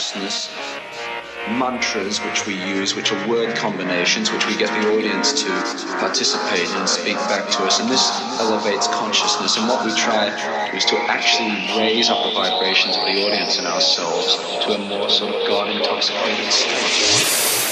consciousness, mantras which we use, which are word combinations which we get the audience to participate and speak back to us. And this elevates consciousness. And what we try is to actually raise up the vibrations of the audience and ourselves to a more sort of God intoxicated state.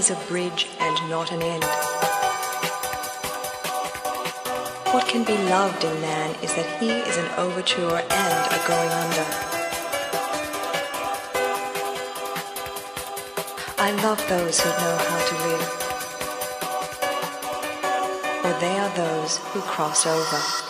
Is a bridge and not an end. What can be loved in man is that he is an overture and a going under. I love those who know how to live, for they are those who cross over.